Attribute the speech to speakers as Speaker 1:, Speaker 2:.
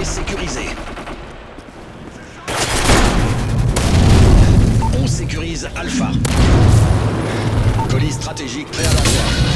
Speaker 1: Sécurisé. On sécurise Alpha. Colis stratégique prêt à l'envoi.